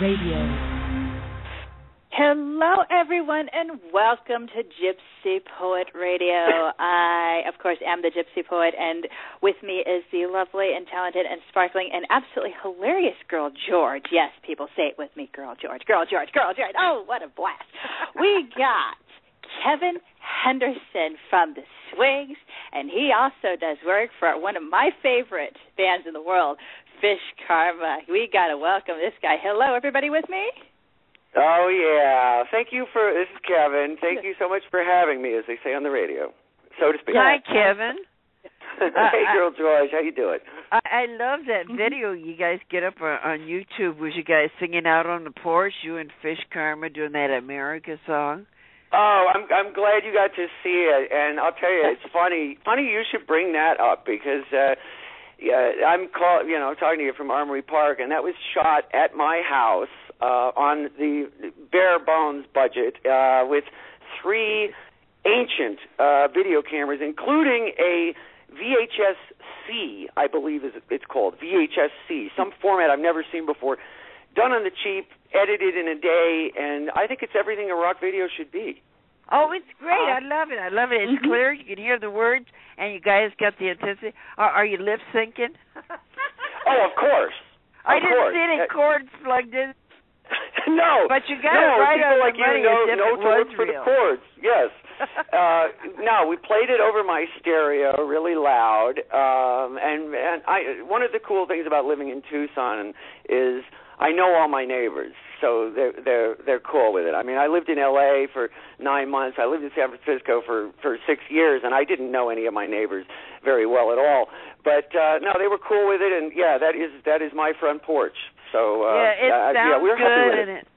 Radio. Hello, everyone, and welcome to Gypsy Poet Radio. I, of course, am the Gypsy Poet, and with me is the lovely and talented and sparkling and absolutely hilarious girl, George. Yes, people say it with me, girl, George, girl, George, girl, George. Oh, what a blast. We got Kevin Henderson from the Swigs, and he also does work for one of my favorite bands in the world, Fish Karma. We got to welcome this guy. Hello, everybody with me? Oh yeah, thank you for this is Kevin. Thank you so much for having me, as they say on the radio, so to speak. Hi, Kevin. hey, girl George, how you doing? I, I love that Mm-hmm. video you guys get up on, on YouTube. Was you guys singing out on the porch? You and Fish Karma doing that America song? Oh, I'm I'm glad you got to see it, and I'll tell you, it's funny. Funny you should bring that up because uh yeah, I'm call you know talking to you from Armory Park, and that was shot at my house uh on the bare bones budget uh with three ancient uh video cameras, including a VHS C, I believe is it's called VHS C, some format I've never seen before, done on the cheap, edited in a day, and I think it's everything a rock video should be. Oh, it's great. Uh, I love it. I love it. It's mhm. clear. You can hear the words, and you guys got the intensity. Are, are you lip syncing? Oh, of course. I didn't course. see any Uh, chords plugged in. no, But you got no, it right people on like the money you know, as if know it to look for the chords. Yes. uh, no, we played it over my stereo, really loud. Um, and and I one of the cool things about living in Tucson is I know all my neighbors, so they're they're they're cool with it. I mean, I lived in L.A. for nine months. I lived in San Francisco for for six years, and I didn't know any of my neighbors very well at all. But uh, no, they were cool with it, and yeah, that is that is my front porch. So uh, yeah, it uh, sounds yeah, we're happy good, with and it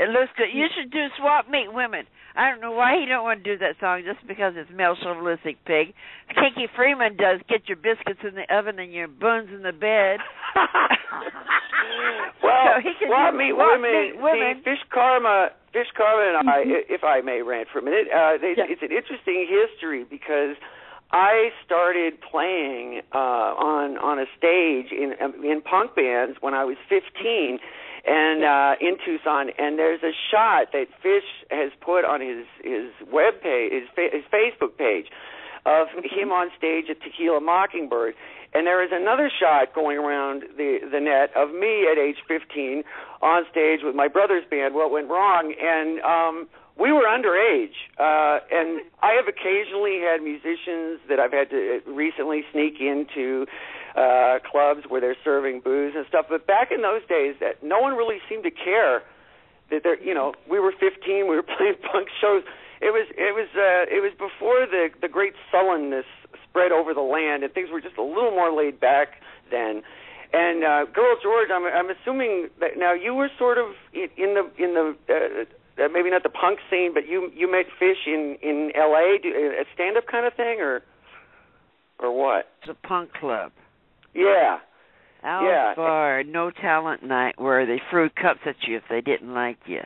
it looks good. You should do swap meet women. I don't know why he don't want to do that song just because it's male chauvinistic pig. Kinky Friedman does get your biscuits in the oven and your buns in the bed. well, So he can well, do meet what women. meet women. See, Fish Karma, Fish Karma, and I, if I may rant for a minute, uh, they, Yeah. it's an interesting history because I started playing uh, on on a stage in um, in punk bands when I was 15, and uh, in Tucson. And there's a shot that Fish has put on his his web page, his, fa- his Facebook page, of him on stage at Tequila Mockingbird. And there is another shot going around the the net of me at age 15 on stage with my brother's band. What went wrong? And um, we were underage, uh, and I have occasionally had musicians that I've had to uh, recently sneak into uh, clubs where they're serving booze and stuff. But back in those days, that no one really seemed to care that they're you know we were 15, we were playing punk shows. It was it was uh, it was before the the great sullenness spread over the land, and things were just a little more laid back then. And uh, girl George, I'm I'm assuming that now you were sort of in, the in the uh, uh, maybe not the punk scene, but you you met Fish in in L.A. Do, a stand up kind of thing, or or what? It's a punk club. Yeah. Alice Yeah. No talent night where they threw cups at you if they didn't like you.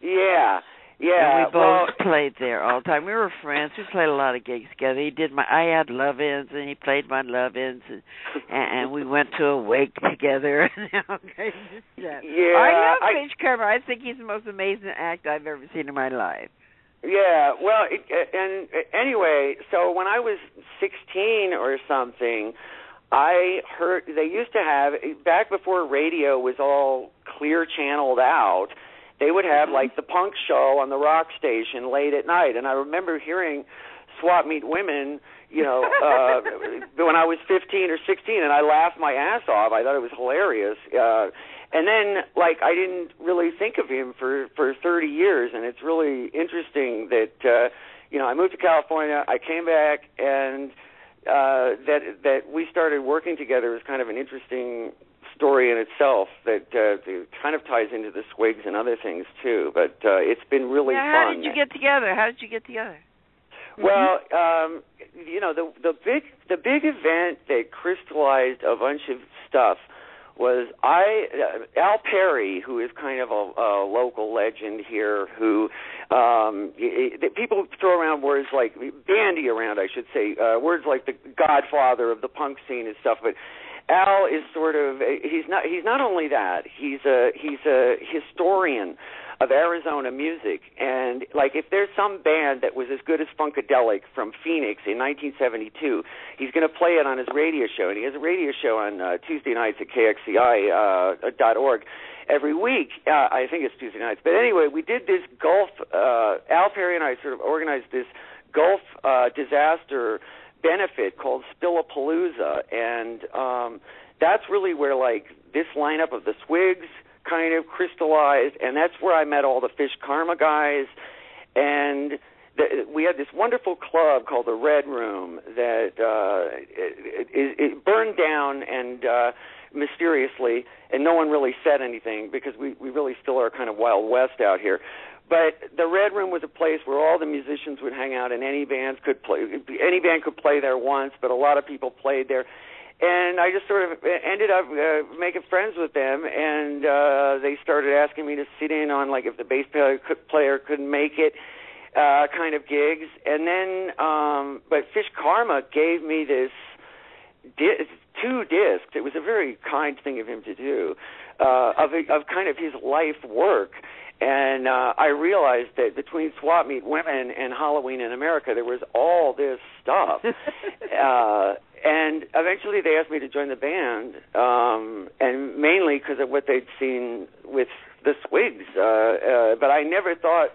Yeah. Yeah. and we well, both played there all the time. We were friends. We played a lot of gigs together. He did my I had love ins and he played my love ins and and, and we went to a wake together and all kinds of stuff. Yeah, I love Fish Karma. I think he's the most amazing act I've ever seen in my life. Yeah, well, it, and anyway, so when I was 16 or something, I heard they used to have back before radio was all clear channeled out. They would have like the punk show on the rock station late at night, and I remember hearing Swap Meet Women, you know, uh when I was 15 or 16, and I laughed my ass off. I thought it was hilarious. Uh, and then like I didn't really think of him for for 30 years, and it's really interesting that uh, you know I moved to California, I came back, and uh, that that we started working together is kind of an interesting story in itself that uh, it kind of ties into the Swigs and other things too. But uh, it's been really now, fun. how did you get together? How did you get together? Well, um, you know, the the big the big event that crystallized a bunch of stuff was I uh, Al Perry, who is kind of a, a local legend here, who um, y y people throw around words like bandy around, I should say, uh, words like the Godfather of the punk scene and stuff, but. Al is sort of he's not he's not only that he's a he's a historian of Arizona music. And like if there's some band that was as good as Funkadelic from Phoenix in 1972 he's going to play it on his radio show. And he has a radio show on uh, Tuesday nights at kxci uh, dot org every week. Uh, I think it's Tuesday nights. But anyway we did this Gulf uh, Al Perry and I sort of organized this Gulf uh, disaster benefit called Spillapalooza, and um, that's really where like this lineup of the Swigs kind of crystallized, and that's where I met all the Fish Karma guys, and the, we had this wonderful club called the Red Room that uh, it, it, it burned down and. uh mysteriously, and no one really said anything because we we really still are kind of wild west out here. But the Red Room was a place where all the musicians would hang out, and any bands could play. Any band could play there once, but a lot of people played there. And I just sort of ended up uh, making friends with them, and uh, they started asking me to sit in on like if the bass player, could, player couldn't make it, uh, kind of gigs. And then, um, but Fish Karma gave me this di- two discs. It was a very kind thing of him to do, uh, of of kind of his life work and uh, I realized that between Swap Meet Women and Halloween in America, there was all this stuff. uh, and eventually they asked me to join the band, um, and mainly because of what they'd seen with the Swigs. Uh, uh, but I never thought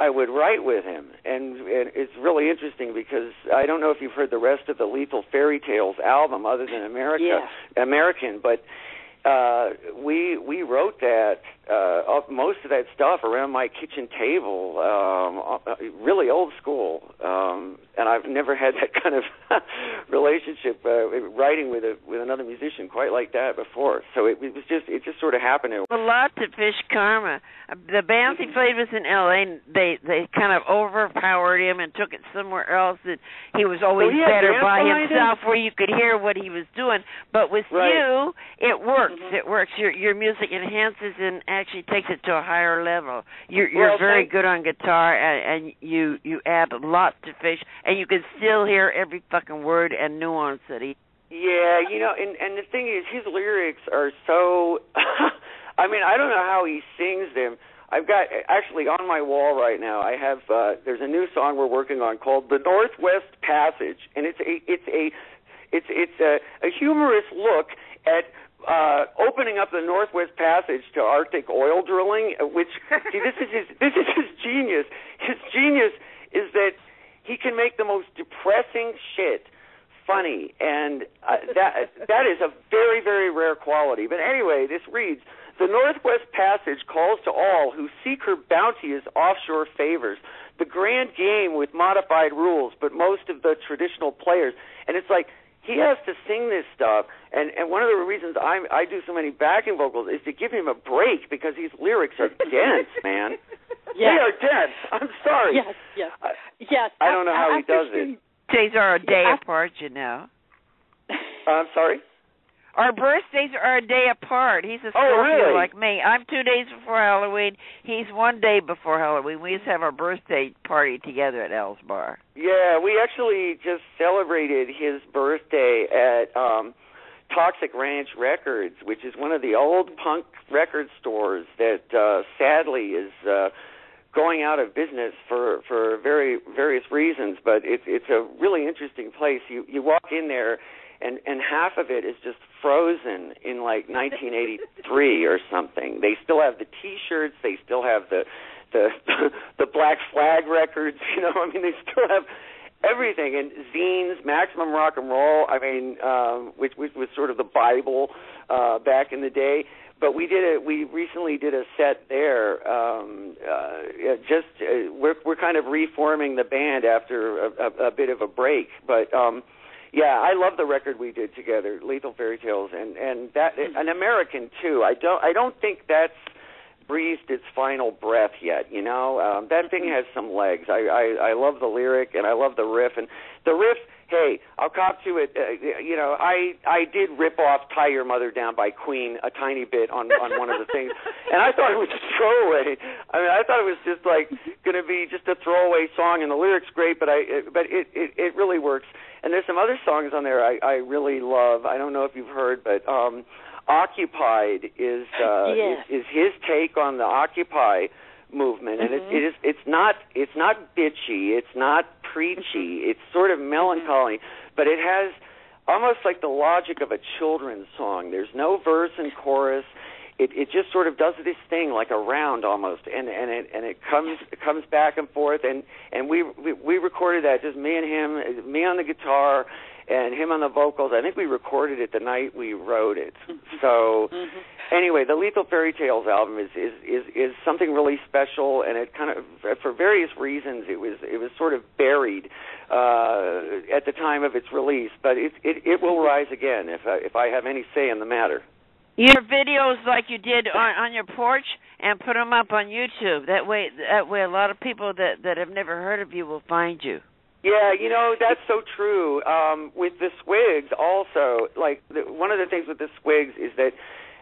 I would write with him. And, and it's really interesting because I don't know if you've heard the rest of the Lethal Fairy Tales album other than America, yeah. American, but uh we we wrote that uh most of that stuff around my kitchen table um uh, really old school um and I've never had that kind of relationship uh, writing with a with another musician quite like that before so it, it was just it just sort of happened a lot to Fish Karma the bands he played with in LA they they kind of overpowered him and took it somewhere else and he was always he better by him? himself where you could hear what he was doing but with right. you it works. Mm-hmm. It works. Your your music enhances and actually takes it to a higher level. You're you're well, very good on guitar and, and you you add a lot to Fish and you can still hear every fucking word and nuance that he. Yeah, you know, and and the thing is, his lyrics are so. I mean, I don't know how he sings them. I've got actually on my wall right now. I have uh there's a new song we're working on called "The Northwest Passage," and it's a it's a it's it's a, a humorous look at uh, opening up the Northwest Passage to Arctic oil drilling, uh, which see this is his this is his genius. His genius is that he can make the most depressing shit funny, and uh, that that is a very very rare quality. But anyway, this reads. The Northwest Passage calls to all who seek her bounteous offshore favors, the grand game with modified rules, but most of the traditional players. And it's like, he has to sing this stuff and and one of the reasons i i do so many backing vocals is to give him a break because his lyrics are dense man. Yes. they are dense. I'm sorry. Yes yes. Yes i don't know how he does it. days are a day yeah, apart you know. Uh, i'm sorry our birthdays are a day apart. He's a oh, Scorpio really? like me. I'm two days before Halloween. He's one day before Halloween. We just have our birthday party together at Al's Bar. Yeah, we actually just celebrated his birthday at um Toxic Ranch Records, which is one of the old punk record stores that uh sadly is uh going out of business for for very various reasons, but it's it's a really interesting place. You you walk in there and and half of it is just frozen in like 1983 or something. They still have the T-shirts. They still have the the the Black Flag records. You know, I mean, they still have everything and zines, Maximum Rock and Roll. I mean, um, which which was sort of the Bible uh, back in the day. But we did a we recently did a set there. Um, uh, just uh, we're we're kind of reforming the band after a, a, a bit of a break, but. um yeah, I love the record we did together, Lethal Fairy Tales, and and that an American too. I don't I don't think that's breathed its final breath yet. You know, um, that thing has some legs. I, I I love the lyric and I love the riff, and the riff hey, I'll cop to it. Uh, you know, I I did rip off "Tie Your Mother Down" by Queen a tiny bit on on one of the things, and I thought it was a throwaway. I mean, I thought it was just like going to be just a throwaway song, and the lyrics great, but I it, but it, it it really works. And there's some other songs on there I I really love. I don't know if you've heard, but um, "Occupied" is uh, yes. is, is his take on the Occupy movement, and mm-hmm. it, it is it's not it's not bitchy, it's not preachy, it's sort of melancholy, but it has almost like the logic of a children's song. There's no verse and chorus. It it just sort of does this thing like a round almost, and and it and it comes it comes back and forth, and and we we, we recorded that just me and him, me on the guitar, and him on the vocals. I think we recorded it the night we wrote it. So mm-hmm. anyway, the Lethal Fairy Tales album is is is is something really special, and it kind of for various reasons it was it was sort of buried uh, at the time of its release, but it it it will rise again if I, if I have any say in the matter. Your videos like you did on on your porch and put them up on YouTube. That way that way a lot of people that that have never heard of you will find you. Yeah, you know that's so true. Um, with the Swigs, also, like the, one of the things with the Swigs is that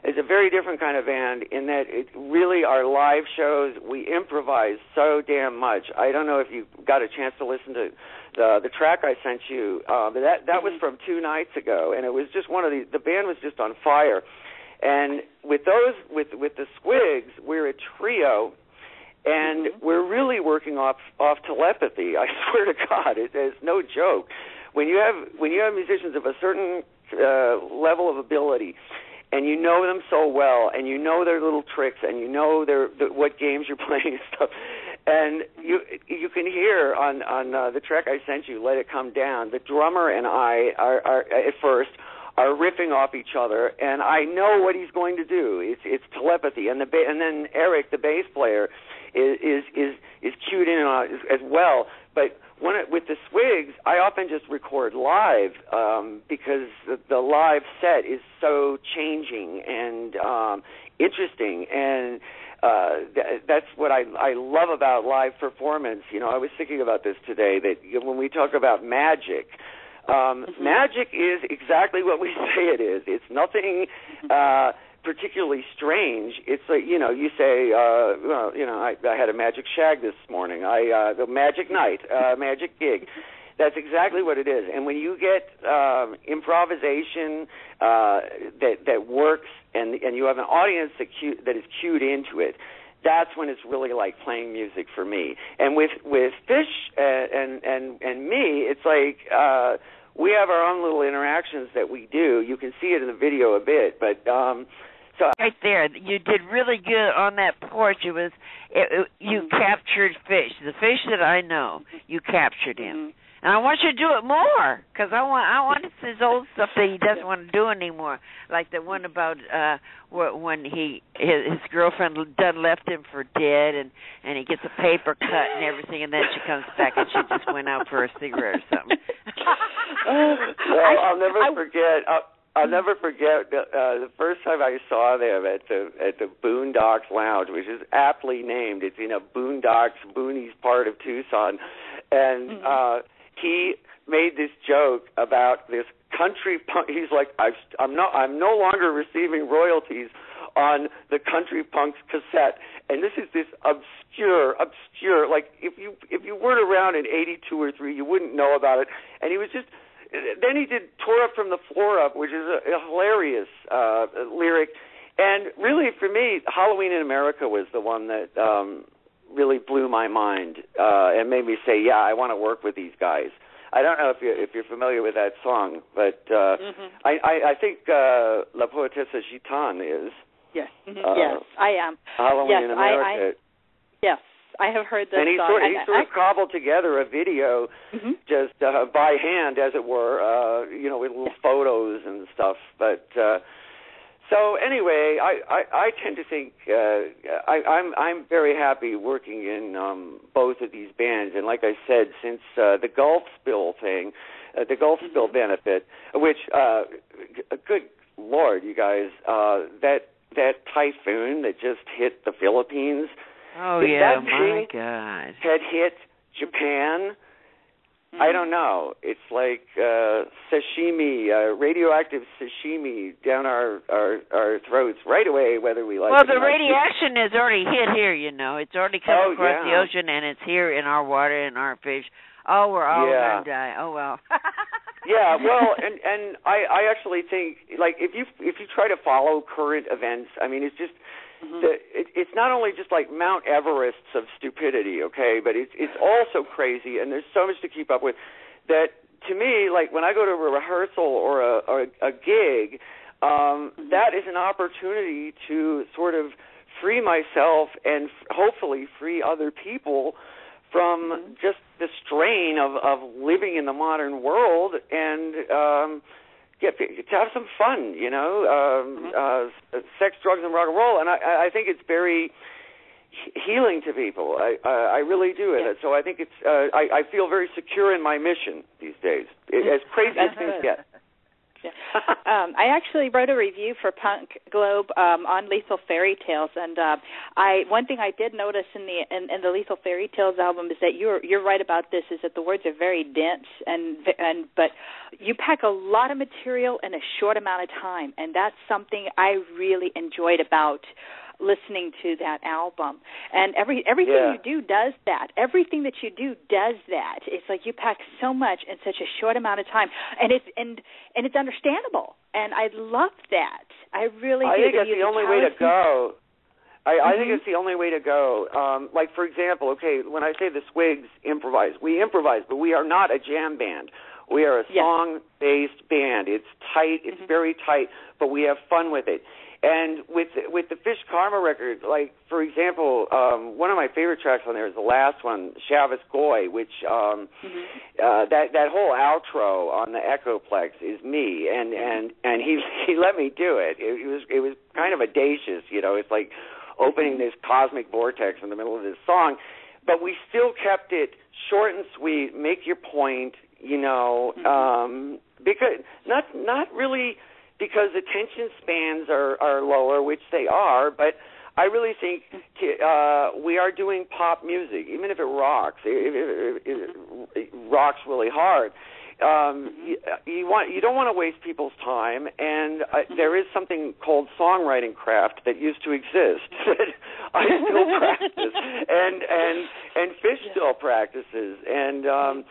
it's a very different kind of band in that it really our live shows we improvise so damn much. I don't know if you got a chance to listen to the the track I sent you, uh, but that that was Mm-hmm. from two nights ago, and it was just one of the the band was just on fire. And with those with with the Swigs, we're a trio and Mm-hmm. we're really working off off telepathy. I swear to God, it is no joke. When you have when you have musicians of a certain uh, level of ability, and you know them so well, and you know their little tricks, and you know their the, what games you're playing and stuff, and you you can hear on on uh, the track I sent you, "Let It Come Down." The drummer and I are, are at first are riffing off each other, and I know what he's going to do. It's it's telepathy, and the ba- and then Eric, the bass player, is is is, is cued in on as, as well. But when it, with the Swigs, I often just record live um, because the, the live set is so changing and um, interesting, and uh, th- that's what I I love about live performance. You know, I was thinking about this today that when we talk about magic. Um, Mm-hmm. Magic is exactly what we say it is. It's nothing uh, particularly strange. It's like you know, you say, uh, well, you know, I, I had a magic shag this morning. I uh, the magic night, uh, magic gig. That's exactly what it is. And when you get um, improvisation uh, that that works, and and you have an audience that cu- that is cued into it, that's when it's really like playing music for me. And with with Fish uh, and and and me, it's like uh, we have our own little interactions that we do. You can see it in the video a bit, but um, so Right there, you did really good on that porch. It was it, it, you captured fish, the fish that I know. You captured him. And I want you to do it more because I want I want his old stuff that he doesn't want to do anymore, like the one about uh when he his, his girlfriend done left him for dead, and and he gets a paper cut and everything, and then she comes back and she just went out for a cigarette or something. well, I'll never I- forget. I'll, I'll never forget the, uh, the first time I saw them at the at the Boondocks Lounge, which is aptly named. It's in a Boondocks, Boonies part of Tucson, and Mhm. uh, he made this joke about this country punk. He's like, I've, I'm not, I'm no longer receiving royalties on the country punks cassette, and this is this obscure, obscure. Like if you if you weren't around in '82 or three, you wouldn't know about it. And he was just. Then he did "Tore Up from the Floor Up," which is a, a hilarious uh, lyric. And really, for me, "Halloween in America" was the one that um, really blew my mind uh, and made me say, "Yeah, I want to work with these guys." I don't know if you if you're familiar with that song, but uh, Mhm. I, I I think uh, La Poetessa Gitane is Yes. Mhm. Uh, yes, I am. Halloween Yes, in I- America. Yes, I have heard this and he song. sort, he and sort I- of cobbled together a video Mhm. just uh, by hand, as it were, uh, you know, with little photos and stuff. But uh, so anyway, I, I, I tend to think uh, I, I'm I'm very happy working in um, both of these bands, and like I said, since uh, the Gulf spill thing, uh, the Gulf spill benefit, which uh, g- good lord, you guys, uh, that that typhoon that just hit the Philippines Oh yeah, my God. had hit Japan, I don't know. It's like uh sashimi, uh, radioactive sashimi down our our our throats right away, whether we like well, it or the not. radiation has already hit here. You know, it's already come Oh, across the ocean, and it's here in our water and our fish. Oh, we're all Yeah. gonna die. Oh well. yeah, well, and and I I actually think like if you if you try to follow current events, I mean, it's just Mhm. the it, it's not only just like Mount Everests of stupidity, okay, but it's it's also crazy, and there's so much to keep up with. That to me, like when I go to a rehearsal or a or a gig, um, Mhm. that is an opportunity to sort of free myself and f- hopefully free other people from Mhm. just the strain of of living in the modern world and um get to have some fun, you know, um Mhm. uh sex drugs and rock and roll and I I think it's very healing to people. I I, I really do Yeah. it. So I think it's uh I I feel very secure in my mission these days. As crazy as things get. Yeah. um, I actually wrote a review for Punk Globe um, on Lethal Fairy Tales, and uh, I one thing I did notice in the in, in the Lethal Fairy Tales album is that you're you're right about this. Is that the words are very dense and and but you pack a lot of material in a short amount of time, and that's something I really enjoyed about listening to that album and every everything Yeah. you do does that everything that you do does that it's like you pack so much in such a short amount of time and it's and and it's understandable and i love that i really I do think that's the only way to go. I, I think Mhm. it's the only way to go. Um, like for example, okay, when I say the Swigs improvise, we improvise, but we are not a jam band. We are a Yes. song-based band. It's tight. It's Mhm. very tight, but we have fun with it. And with with the Fish Karma record, like for example, um, one of my favorite tracks on there is the last one, Shavis Goy, which um, Mhm. uh that that whole outro on the Echoplex is me and and and he he let me do it. it it was it was kind of audacious you know it's like opening this cosmic vortex in the middle of this song but we still kept it short and sweet make your point you know Mhm. um because not not really because attention spans are are lower which they are but I really think uh, we are doing pop music, even if it rocks. If, if, it, it rocks really hard. Um, you, you want you don't want to waste people's time, and uh, there is something called songwriting craft that used to exist that I still practice, and and and Fish still practices, and um,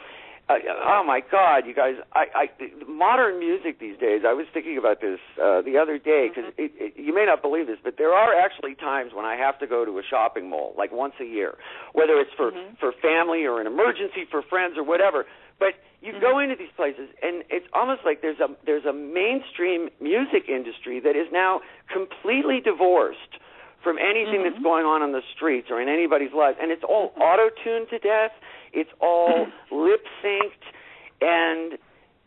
uh, oh my God, you guys! I, I modern music these days. I was thinking about this uh, the other day because it, you may not believe this, but there are actually times when I have to go to a shopping mall, like once a year, whether it's for Mhm. for family or an emergency for friends or whatever. But you go into these places, and it's almost like there's a there's a mainstream music industry that is now completely divorced from anything that's Mhm. going on on the streets or in anybody's life, and it's all auto-tuned to death. It's all lip synced, and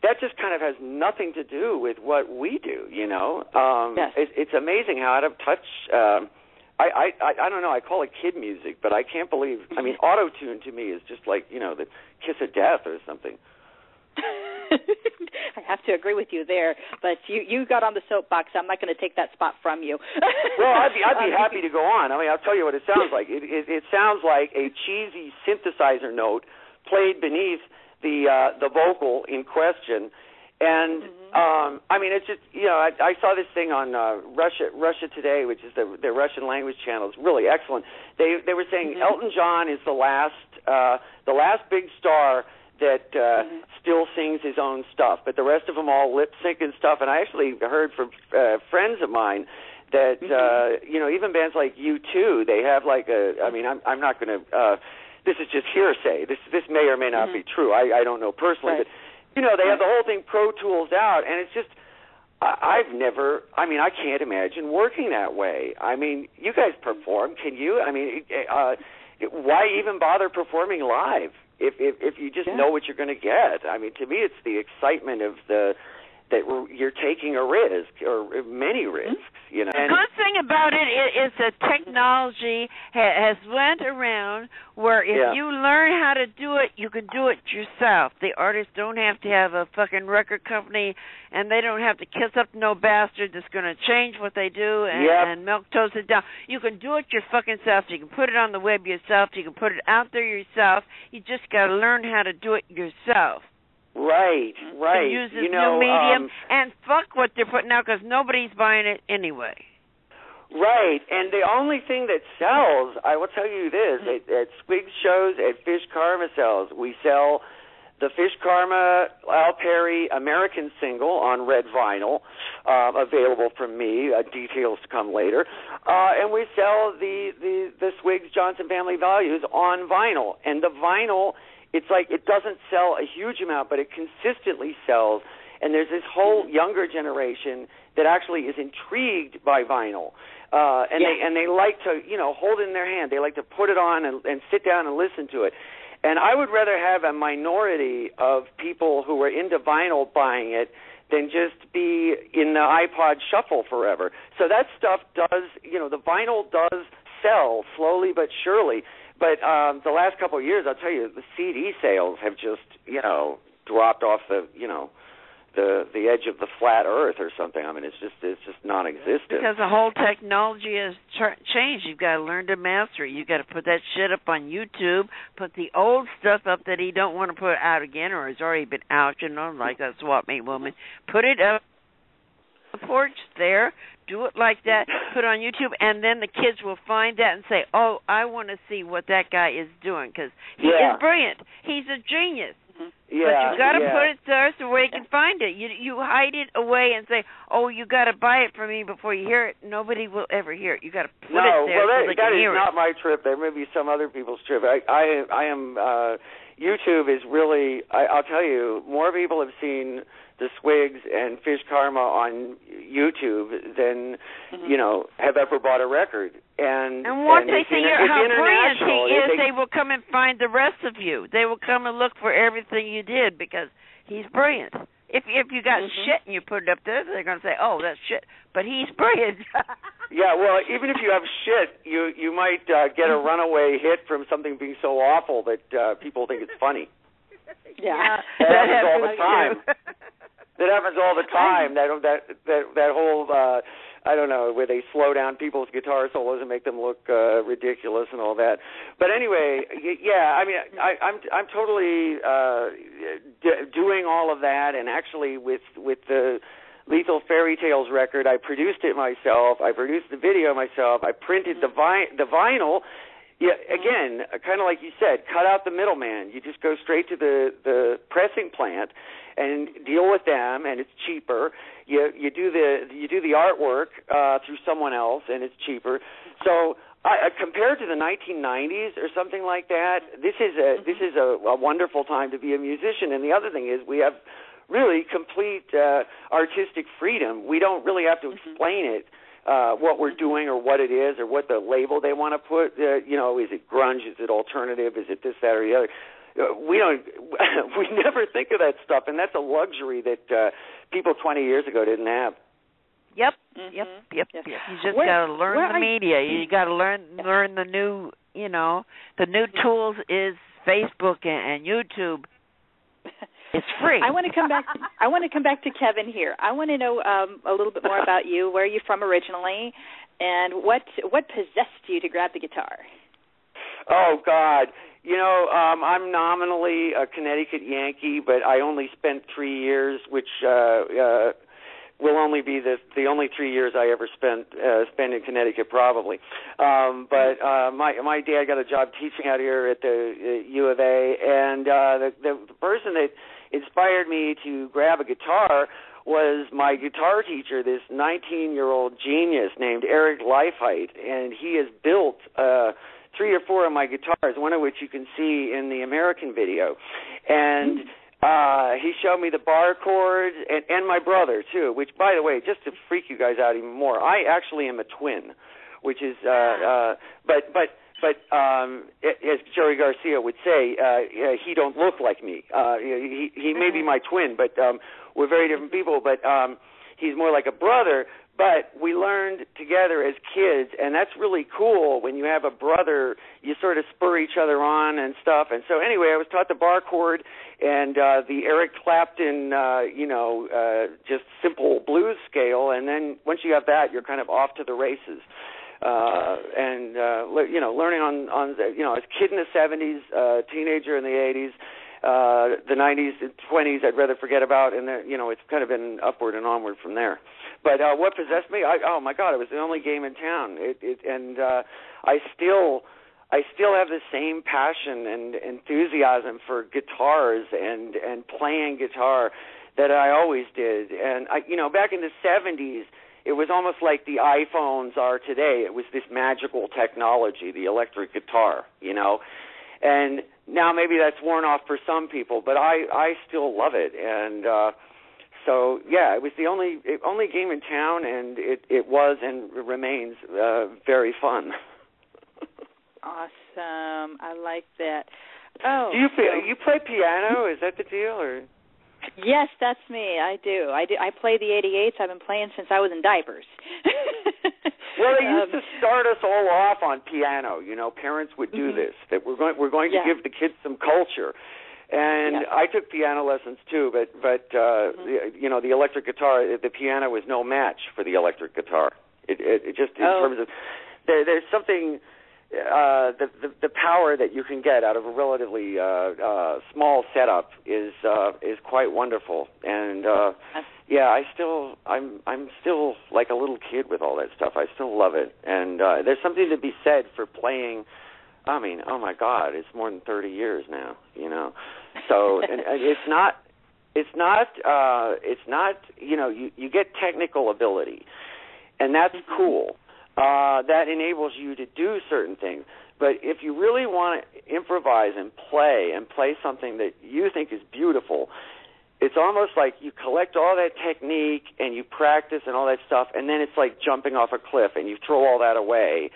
that just kind of has nothing to do with what we do. You know, um, Yes. it, it's amazing how out of touch. Um, I, I I I don't know. I call it kid music, but I can't believe. I mean, auto tune to me is just like you know the kiss of death or something. I have to agree with you there, but you you got on the soapbox. I'm not going to take that spot from you. Well, I'd be I'd be Um, happy to go on. I mean, I'll tell you what it sounds like. It it, it sounds like a cheesy synthesizer note played beneath the uh, the vocal in question. And Mhm. um I mean, it's just you know I, I saw this thing on uh, Russia Russia Today, which is the the Russian language channel. It's really excellent. They they were saying Mhm. Elton John is the last uh, the last big star that uh, Mhm. still sings his own stuff, but the rest of them all lip sync and stuff. And I actually heard from uh, friends of mine that Mhm. uh, you know even bands like U2, they have like a. I mean, I'm I'm not going to. Uh, this is just hearsay. This this may or may not Mhm. be true. I I don't know personally, Right. but you know they have the whole thing Pro Tools out, and it's just. I- I've never. I mean, I can't imagine working that way. I mean, you guys perform. Can you? I mean, uh, why even bother performing live if if if you just Yeah. know what you're going to get? I mean, to me, it's the excitement of the that you're taking a risk or many mm-hmm. risks. You know, the good thing about it is that technology has went around where if yeah. you learn how to do it, you can do it yourself. The artists don't have to have a fucking record company, and they don't have to kiss up no bastard that's going to change what they do and, yep. and milk toast it down. You can do it your fucking self. You can put it on the web yourself. You can put it out there yourself. You just got to learn how to do it yourself. Right, right. To use this you know, new medium um, and fuck what they're putting out because nobody's buying it anyway. Right, and the only thing that sells, I will tell you this: at, at Swigs shows, at Fish Karma sells, we sell the Fish Karma Al Perry American single on red vinyl, uh, available from me. Uh, details to come later, uh, and we sell the the the Swigs Johnson Family Values on vinyl, and the vinyl it's like it doesn't sell a huge amount, but it consistently sells. And there's this whole Mm-hmm. younger generation that actually is intrigued by vinyl, uh, and Yeah. they and they like to you know hold it in their hand. They like to put it on and, and sit down and listen to it. And I would rather have a minority of people who are into vinyl buying it than just be in the iPod shuffle forever. So that stuff does, you know, the vinyl does sell slowly but surely. But um the last couple of years, I'll tell you, the CD sales have just, you know, dropped off the, you know, the the edge of the flat earth or something. I mean, it's just it's just non-existent. Because the whole technology has ch- changed. You've got to learn to master it. You've got to put that shit up on YouTube. Put the old stuff up that he don't want to put out again or has already been out. You know, like that swap meet woman. Put it up the porch there. Do it like that. Put it on YouTube, and then the kids will find that and say, "Oh, I want to see what that guy is doing because he Yeah. is brilliant. He's a genius." yeah, but you got to yeah. put it there so where you can find it. You you hide it away and say, "Oh, you got to buy it from me before you hear it." Nobody will ever hear it. You got to put no, it there well, that, so they that can is hear not it. my trip. There may be some other people's trip. I, I, I am. Uh, YouTube is really. I, I'll tell you, more people have seen the Swigs and Fish Karma on YouTube than you know have ever bought a record. And And once and they it's see inter- your, it's how brilliant he is, They- they will come and find the rest of you. They will come and look for everything you did because he's brilliant. If if you got Mhm. shit and you put it up there, they're going to say, "Oh, that's shit," but he's brilliant. Yeah, well, even if you have shit, you you might uh, get a runaway hit from something being so awful that uh, people think it's funny. Yeah. That happens all the time. That happens all the time. That that that that whole uh I don't know where they slow down people's guitar solos and make them look uh ridiculous and all that. But anyway, yeah, I mean I I'm I'm totally uh d- doing all of that and actually with with the Lethal Fairy Tales record, I produced it myself. I produced the video myself. I printed the vi- the vinyl yeah, again, kind of like you said, cut out the middleman. You just go straight to the the pressing plant and deal with them, and it's cheaper. You you do the you do the artwork uh, through someone else, and it's cheaper. So uh, compared to the 1990s or something like that, this is a this is a, a wonderful time to be a musician. And the other thing is, we have really complete uh, artistic freedom. We don't really have to explain it uh what we're doing or what it is or what the label they want to put uh, you know is it grunge is it alternative is it this that or the other we don't we never think of that stuff and that's a luxury that uh people 20 years ago didn't have Yep, Mhm. yep, yep, yep. You just got to learn the are- media. You got to learn learn the new, you know, the new tools is Facebook and, and YouTube. It's free. I want to come back. To, I want to come back to Kevin here. I want to know um, a little bit more about you. Where are you from originally, and what what possessed you to grab the guitar? oh god you know um i'm nominally a connecticut yankee but i only spent 3 years which uh uh will only be the the only three years I ever spent uh, spent in Connecticut probably. Um, but uh, my my dad got a job teaching out here at the uh, U of A, and uh, the, the the person that inspired me to grab a guitar was my guitar teacher, this 19 year old genius named Eric Leifheit, and he has built. Uh, Three or four of my guitars, one of which you can see in the American video, and uh he showed me the bar chords and and my brother too which by the way just to freak you guys out even more i actually am a twin which is uh uh but but but um, as Jerry Garcia would say, uh, he don't look like me. Uh, he he may be Mm-hmm. my twin, but um, we're very different people. But um, he's more like a brother. But we learned together as kids, and that's really cool. When you have a brother, you sort of spur each other on and stuff. And so, anyway, I was taught the bar chord and uh, the Eric Clapton, uh, you know, uh, just simple blues scale. And then once you have that, you're kind of off to the races uh and uh le- you know learning on on the, you know as a kid in the 70s uh teenager in the 80s uh the 90s and 20s I'd rather forget about and then you know it's kind of been upward and onward from there but uh what possessed me I oh my god it was the only game in town it it and uh I still I still have the same passion and enthusiasm for guitars and and playing guitar that I always did and I you know back in the 70s it was almost like the iPhones are today. It was this magical technology, the electric guitar, you know. And now maybe that's worn off for some people, but I I still love it. And uh so yeah, it was the only it, only game in town and it it was and remains uh very fun. Awesome. I like that. Oh. Do you so- you play piano? Is that the deal or Yes, that's me. I do. I do. I play the 88s. I've been playing since I was in diapers. Well, they used Um, to start us all off on piano. You know, parents would do Mhm. this. That we're going we're going Yeah. to give the kids some culture. And Yeah. I took piano lessons too, but but uh Mhm. the, you know, the electric guitar, the piano was no match for the electric guitar. It it, it just in Oh. terms of there there's something uh the, the the power that you can get out of a relatively uh uh small setup is uh is quite wonderful. And uh yeah, I still I'm I'm still like a little kid with all that stuff. I still love it. And uh there's something to be said for playing I mean, oh my god, it's more than 30 years now, you know. So and, and it's not it's not uh it's not, you know, you you get technical ability. And that's Mhm. cool. Uh that enables you to do certain things. But if you really want to improvise and play and play something that you think is beautiful, it's almost like you collect all that technique and you practice and all that stuff and then it's like jumping off a cliff and you throw all that away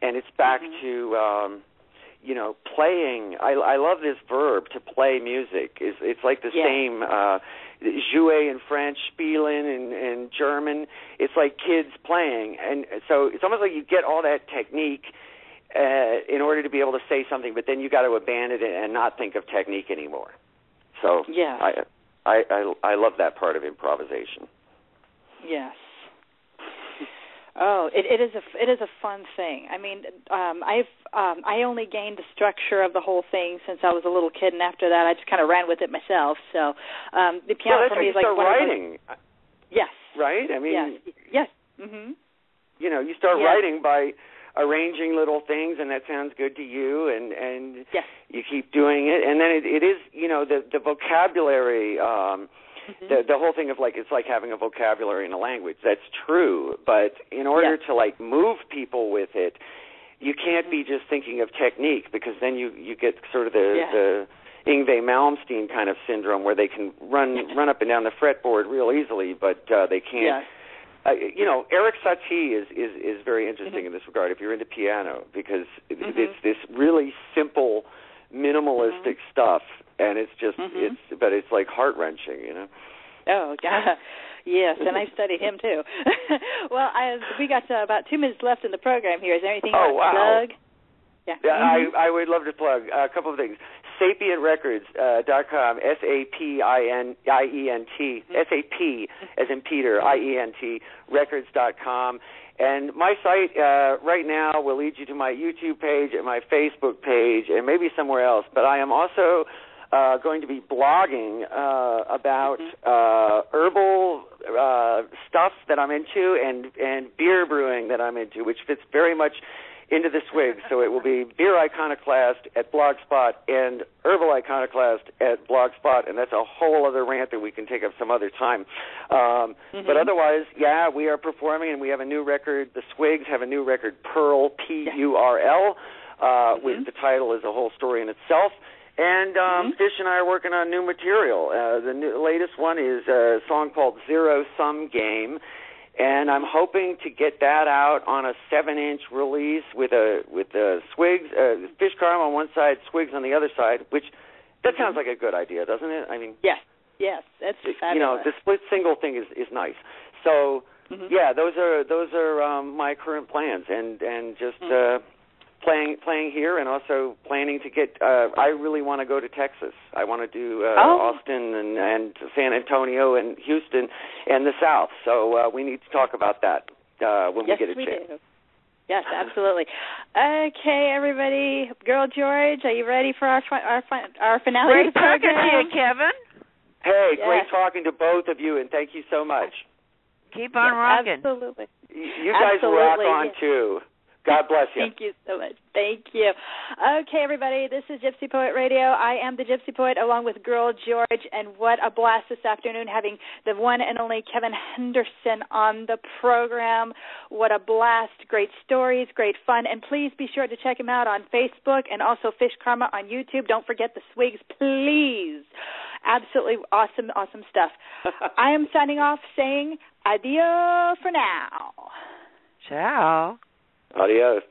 and it's back Mhm. to um you know playing i i love this verb to play music is it's like the Yeah. same uh jouer in french spielen in in german it's like kids playing and so it's almost like you get all that technique uh in order to be able to say something but then you got to abandon it and not think of technique anymore so Yeah. i i i, I love that part of improvisation Yes. Oh, it, it is a it is a fun thing. I mean, um, I've um, I only gained the structure of the whole thing since I was a little kid, and after that, I just kind of ran with it myself. So, um, the piano well, for me is like one of those- writing Yes. right i mean yes. Yes. Mhm. you know you start Yeah. writing by arranging little things and that sounds good to you and and Yes. you keep doing it and then it, it is you know the the vocabulary um Mhm. the the whole thing of like it's like having a vocabulary in a language that's true but in order Yeah. to like move people with it you can't Mhm. be just thinking of technique because then you you get sort of the Yeah. the Yngwie Malmsteen kind of syndrome where they can run run up and down the fretboard real easily but uh they can't Yes. uh, you know, Eric Satie is is is very interesting Mhm. in this regard. If you're into piano, because Mhm. it's this really simple, minimalistic Mhm. stuff, and it's just Mhm. it's but it's like heart wrenching, you know. Oh, God. Yes, and I studied him too. well, I, we got uh, about two minutes left in the program here. Is there anything you Oh, want to plug? Yeah. Yeah, Mhm. I I would love to plug a couple of things. SapientRecords uh, dot com, S A P I N I E N T, Mhm. S A P as in Peter, I E N T, records dot com. And my site uh, right now will lead you to my YouTube page and my Facebook page and maybe somewhere else. But I am also uh, going to be blogging uh, about Mhm. uh, herbal uh, stuff that I'm into and and beer brewing that I'm into, which fits very much into the swig. So it will be Beer Iconoclast at Blogspot and Herbal Iconoclast at Blogspot, and that's a whole other rant that we can take up some other time. Um, Mhm. But otherwise, yeah, we are performing, and we have a new record. The Swigs have a new record, Pearl, P U R L, uh, Mhm. with the title is a whole story in itself. And um, Mhm. Fish and I are working on new material. Uh, the new, latest one is a song called Zero Sum Game, and I'm hoping to get that out on a seven-inch release with a with the swigs, uh, fish karma on one side, swigs on the other side. Which that sounds like a good idea, doesn't it? I mean, yes, yes, that's fabulous. you know the split single thing is is nice. So Mhm. yeah, those are those are um, my current plans, and and just uh, playing playing here, and also planning to get. Uh, I really want to go to Texas. I want to do uh, Oh. Austin and and San Antonio and Houston and the South. So uh, we need to talk about that uh, when yes, we get a we chance. do. Yes, absolutely. Okay, everybody. Girl George, are you ready for our fi- our our finale? Great of talking to you, Kevin. Hey, Yes. great talking to both of you, and thank you so much. Keep on Yes, rocking. Absolutely. You guys rock Absolutely, on yes. too. God bless you. Thank you so much. Thank you. Okay, everybody, this is Gypsy Poet Radio. I am the Gypsy Poet along with Girl George, and what a blast this afternoon having the one and only Kevin Henderson on the program. What a blast. Great stories, great fun, and please be sure to check him out on Facebook and also Fish Karma on YouTube. Don't forget the swigs, please. Absolutely awesome, awesome stuff. I am signing off saying adieu for now. Ciao. Adiós.